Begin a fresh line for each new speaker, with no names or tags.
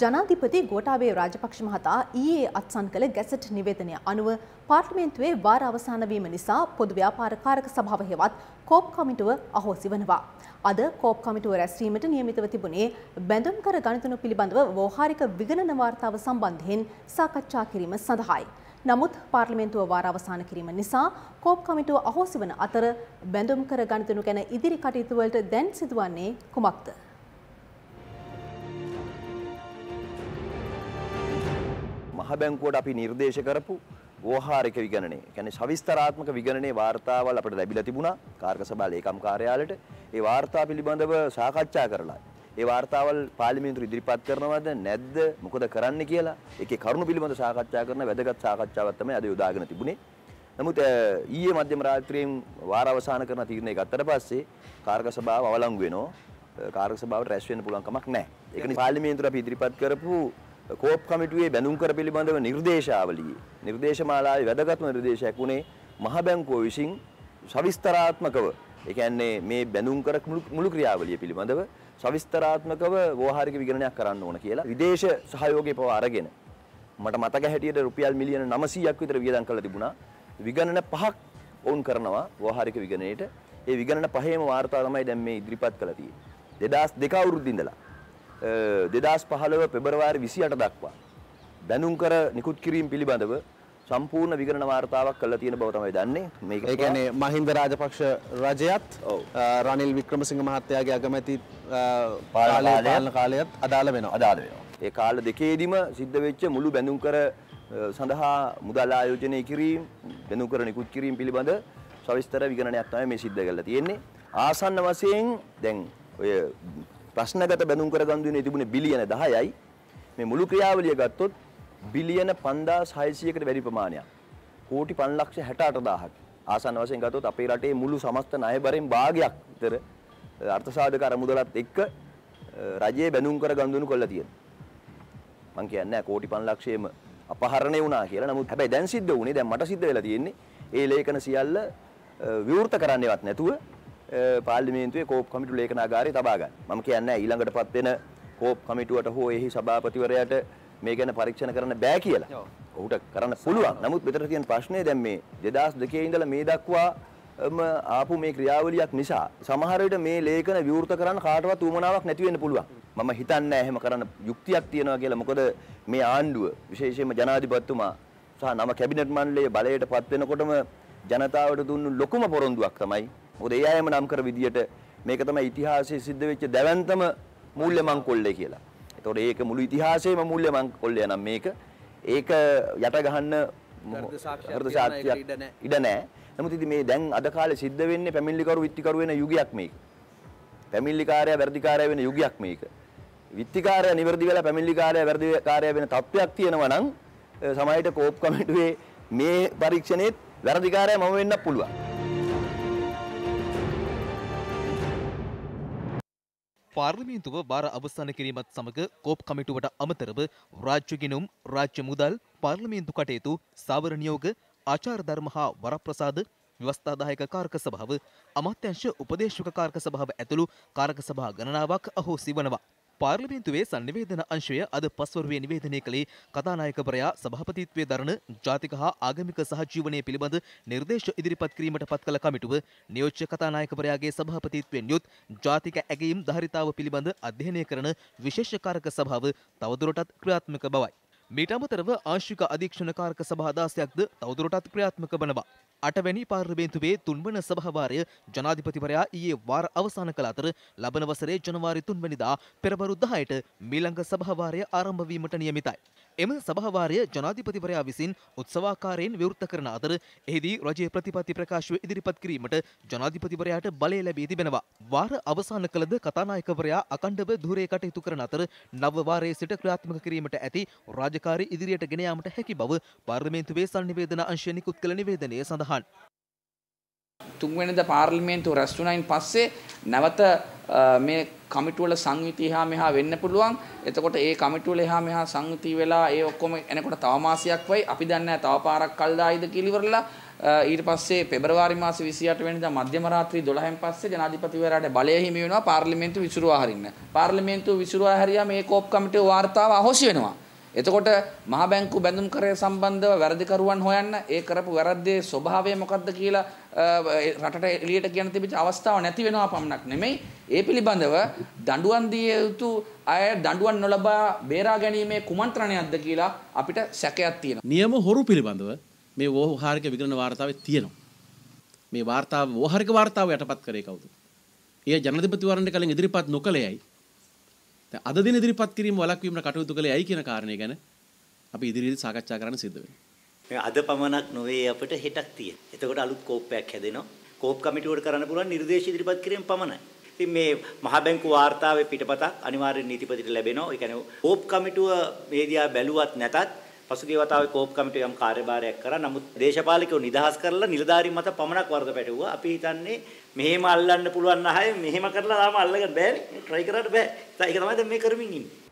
ජනාධිපති ගෝටාබේ රාජපක්ෂ මහතා ඊයේ අත්සන් කළ ගැසට් නිවේදනය අනුව පාර්ලිමේන්තුවේ වාර අවසාන වීම නිසා පොදු ව්‍යාපාර කාරක සභාව හෙවත් කෝප් කමිටුව අහෝසි වනවා. අද කෝප් කමිටුව රැස්වීමට නියමිතව තිබුණේ බැඳුම් කර ගණිතනු පිළිබඳව වෝහාරික විගණන වාර්තාව සම්බන්ධයෙන් සාකච්ඡා කිරීම සඳහායි. නමුත් පාර්ලිමේන්තුව වාර අවසාන කිරීම නිසා කෝප් කමිටුව අහෝසි වන අතර බැඳුම් කර ගණිතනු ගැන ඉදිරි කටයුතු වලට දැන් සිදුවන්නේ කුමක්ද?
මහ බැංකුවට අපි නිර්දේශ කරපු වෝහාරික විගණනය. කියන්නේ සවිස්තරාත්මක විගණනයේ වාර්තාවල් අපිට ලැබිලා තිබුණා. කාර්ක සභා ලේකම් කාර්යාලයට. ඒ වාර්තා පිළිබඳව සාකච්ඡා කරලා. ඒ වාර්තාවල් පාර්ලිමේන්තුවට ඉදිරිපත් කරනවද නැද්ද? මොකද කරන්න කියලා. ඒකේ කරුණු පිළිබඳව සාකච්ඡා කරන වැදගත් සාකච්ඡාවක් තමයි අද යොදාගෙන තිබුණේ. නමුත් ඊයේ මධ්‍යම රාත්‍රියෙන් වාර අවසන් කරන තීරණය ගත්තට පස්සේ කාර්ක සභාව අවලංගු වෙනවා. කාර්ක සභාවට රැස් වෙන්න පුළුවන් කමක් නැහැ. ඒක නිසා පාර්ලිමේන්තුවට අපි ඉදිරිපත් කරපු කෝප් කමිටුවේ බැඳුම් කර පිළිබඳව නිර්දේශාවලියේ. නිර්දේශමාලාවේ වැදගත්ම නිර්දේශයක් වුණේ මහ බැංකුව විසින් සවිස්තරාත්මකව ඒ කියන්නේ මේ බැඳුම් කර මුළු ක්‍රියාවලිය පිළිබඳව සවිස්තරාත්මකව ව්‍යවහාරික විගණනයක් කරන්න ඕන කියලා විදේශ සහයෝගය පව අරගෙන මට මතක හැටියට රුපියල් මිලියන 900ක් විතර වියදම් කරලා තිබුණා. විගණන පහක් ඔවුන් කරනවා ව්‍යවහාරික විගණනයේට. ඒ විගණන පහේම වාර්තා තමයි දැන් මේ ඉදිරිපත් කරලා තියෙන්නේ. 2002 අවුරුද්ද ඉඳලා. දෙදස් පහළව පෙබරවාරි විසි අට දක්වා. බැනුම් කර නිකුත් කිරීම පිළිබඳව සම්පූර්ණ විගණන වාර්තාවක් කළ තියෙන බව තමයි දන්නේ.
මේක ඒ කියන්නේ මහින්ද රාජපක්ෂ රජයත් රනිල් වික්‍රමසිංහ මහත්තයාගේ අගමැති පාලන කාලයත් අදාළ වෙනවා.
අදාළ වෙනවා. ඒ කාල දෙකේදීම සිද්ධ වෙච්ච මුළු බැඳුම් කර සඳහා මුදල් ආයෝජනය කිරීම බැඳුම් කර නිකුත් කිරීම පිළිබඳ සවිස්තර විගණනයක් තමයි මේ සිද්ධ කරලා තියෙන්නේ. ආසන්න වශයෙන් දැන් ඔය ප්‍රශ්නගත බැඳුම් කර ගන්දුවේ තිබුණේ බිලියන 10යි මේ මුළු ක්‍රියාවලිය ගත්තොත් බිලියන 5600කට වැඩි ප්‍රමාණයක්. කෝටි 568000ක් ආසන්න වශයෙන් ගත්තොත් අපේ රටේ මුළු සමස්ත ණයබරෙන් භාගයක් විතර අර්ථසාධක අරමුදලත් එක්ක රජයේ බැඳුම් කර ගන්දුණු කොල්ල තියෙනවා. මං කියන්නේ කෝටි 5 ලක්ෂයේම අපහරණය වුණා කියලා. නමුත් හැබැයි දැන් සිද්ධ වුණේ දැන් මට සිද්ධ වෙලා තියෙන්නේ ඒ ලේඛන සියල්ල විවෘත කරන්නේවත් නැතුව පාර්ලිමේන්තුවේ කෝප් කමිටු ලේඛනාගාරය තබා ගන්න. මම කියන්නේ ඊළඟටපත් වෙන කෝප් කමිටුවට හෝ එහි සභාපතිවරයාට මේ ගැන පරීක්ෂණ කරන්න බෑ කියලා. ඔහුට කරන්න පුළුවන්. නමුත් මෙතන තියෙන ප්‍රශ්නේ දැන් මේ 2002 ඉඳලා මේ දක්වාම ආපු මේ ක්‍රියාවලියක් නිසා සමහර විට මේ ලේඛන විවෘත කරන්න කාටවත් උවමනාවක් නැති වෙන්න පුළුවන්. මම හිතන්නේ එහෙම කරන්න යුක්තියක් තියෙනවා කියලා. මොකද මේ ආණ්ඩුව විශේෂයෙන්ම ජනාධිපතිතුමා සහ නම කැබිනට් මණ්ඩලයේ බලයට පත් වෙනකොටම ජනතාවට දුන්නු ලොකුම පොරොන්දුවක් තමයි මොකද ඒ අයම නම් කර විදියට මේක තමයි ඉතිහාසයේ සිද්ධ වෙච්ච දැවැන්තම මූල්‍ය මංකොල්ලේ කියලා. ඒතකොට ඒක මුළු ඉතිහාසයේම මූල්‍ය මංකොල්ලය නම් මේක ඒක යට ගහන්න හෘද සාක්ෂියක් ඉඩ නැහැ. නමුත් ඉතින් මේ දැන් අද කාලේ සිද්ධ වෙන්නේ පැමිණිලිකරු විත්තිකරු වෙන යුගයක් මේක. පැමිණිලිකාරයා වැඩිකාරයා වෙන යුගයක් මේක. විත්තිකාරයා නිවැරදි වෙලා පැමිණිලිකාරයා වැඩිකාරයා වෙන තත්ත්වයක් තියෙනවා නම් සමහරවිට කෝප් කමිටුවේ මේ පරීක්ෂණෙත් වැරදිකාරයා මම වෙන්නත් පුළුවන්.
පාර්ලිමේන්තුව වාර අවසන් කිරීමත් සමග කෝප් කමිටුවට අමතරව රාජ්‍ය ගෙනුම් රාජ්‍ය මුදල් පාර්ලිමේන්තු කටයුතු සාවර නියෝග ආචාර ධර්ම හා වරප්‍රසාද ව්‍යවස්ථාදායක කාරක සභාව අමාත්‍යංශ උපදේශක කාරක සභාව ඇතුළු කාරක සභා ගණනාවක් අහෝසි වනවා. පාර්ලිමේන්තුවේ සංනිවේදන අංශය අද පස්වරුවේ නිවේදනය කළේ කතානායකවරයා සභාපතිත්වයේ දරන ජාතික හා ආගමික සහජීවනය පිළිබඳ නිර්දේශ ඉදිරිපත් කිරීමට පත් කළ කමිටුව නියෝජ්‍ය කතානායකවරයාගේ සභාපතිත්වයෙන් යුත් ජාතික ඇගයීම් ධාරිතාව පිළිබඳ අධ්‍යයනය කරන විශේෂකාරක සභාව තවදුරටත් ක්‍රියාත්මක බවයි. මීට අමතරව ආංශික අධීක්ෂණ කාරක සභා 16ක්ද තවදුරටත් ක්‍රියාත්මක වනවා. අටවැනි පාර්ලිමේන්තුවේ තුන්වන සභාවාරය ජනාධිපතිවරයා ඊයේ වාර අවසන් කළ අතර ලබන වසරේ ජනවාරි 3 වෙනිදා පෙරවරු 10ට මීළඟ සභාවාරය ආරම්භ වීමට නියමිතයි. එම සභාවාරය ජනාධිපතිවරයා විසින් උත්සවාකාරයෙන් විවෘත කරන අතර එහිදී රජයේ ප්‍රතිපත්ති ප්‍රකාශය ඉදිරිපත් කිරීමට ජනාධිපතිවරයාට බලය ලැබී තිබෙනවා. වාර අවසන් කළද කතානායකවරයා අකණ්ඩව ධූරයේ කටයුතු කරන අතර නව වාරයේ සිට ක්‍රියාත්මක කිරීමට ඇති රාජකාරී ඉදිරියට ගෙන යාමට හැකි බව පාර්ලිමේන්තුවේ සංනිවේදන අංශය නිකුත් කළ නිවේදනයේ සඳහන්.
තුන්වෙනිද පාර්ලිමේන්තුව රැස් වුණයින් පස්සේ නැවත මේ කමිටුවල සංයුති එහා මෙහා වෙන්න පුළුවන්. එතකොට ඒ කමිටුවල එහා මෙහා සංයුති වෙලා ඒ ඔක්කොම එනකොට තව මාසයක් වෙයි. අපි දන්නේ නැහැ තව පාරක් කල් දායිද කියලා ඉවරලා ඊට පස්සේ පෙබරවාරි මාසේ 28 වෙනිදා මධ්‍යම රාත්‍රී 12න් පස්සේ ජනාධිපතිවරයාට බලය හිමි වෙනවා පාර්ලිමේන්තුව විසිරුවා හරින්න. පාර්ලිමේන්තුව විසිරුවා හැරියාම මේ කෝප් කමිටුව වාර්තාව අහෝසි වෙනවා. එතකොට මහ බැංකු බැඳුම් කරය සම්බන්ධව වැරදිකරුවන් හොයන්න ඒ කරපු වැරද්දේ ස්වභාවය මොකක්ද කියලා රටට එළියට කියන්න තිබිච්ච අවස්ථාව නැති වෙනවා පමණක් නෙමෙයි ඒ පිළිබඳව දඬුවම් දිය යුතු අය දඬුවම් නොලබා බේරා ගැනීමේ කුමන්ත්‍රණයක්ද කියලා අපිට සැකයක් තියෙනවා.
නියම හොරු පිළිබඳව මේ වෝහාරික විගණන වාර්තාවේ තියෙනවා. මේ වාර්තාව වෝහාරික වාර්තාව යටපත් කරේ කවුද? ඒ ජනාධිපතිවරණයට කලින් ඉදිරිපත් නොකළේයි. දැන් අද දින ඉදිරිපත් කිරීම වළක්වීමට කටයුතු කළේ ඇයි කියන කාරණය ගැන අපි ඉදිරියේදී සාකච්ඡා කරන්න සිද්ධ වෙනවා.
මේ අද පමණක් නොවේ අපිට හෙටක් තියෙන. එතකොට අලුත් කෝප්පයක් හැදෙනවා. කෝප් කමිටුවට කරන්න පුළුවන් නිර්දේශ ඉදිරිපත් කිරීම පමණයි. ඉතින් මේ මහ බැංකු වාර්තාවේ පිටපතක් අනිවාර්යෙන් නීතිපතිට ලැබෙනවා. ඒ කියන්නේ කෝප් කමිටුව මේදියා බැලුවත් නැතත් පසුගිය වතාවේ කෝප් කමිටුව යම් කාර්යභාරයක් කරා. නමුත් දේශපාලකයෝ නිදහස් කරලා නිලධාරීන් මත පමණක් වරද පැටවුවා. අපි හිතන්නේ මෙහෙම අල්ලන්න පුළුවන් නැහැ. මෙහෙම කරලා තාම අල්ලගන්න බෑනේ. try කරන්න බෑ. ඒක තමයි දැන් මේ කරමින් ඉන්නේ.